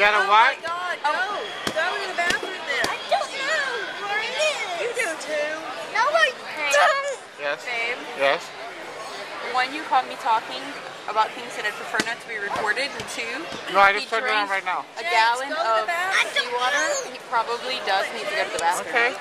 got a oh what? my God, go. Go to the bathroom then. I don't know where it is. You do too. No, I Hey. don't. Yes. Babe, Yes. one, you caught me talking about things that I'd prefer not to be recorded, and two, No, I he just turned it on right now. a James, gallon of seawater. He probably does need to go to the bathroom. Okay.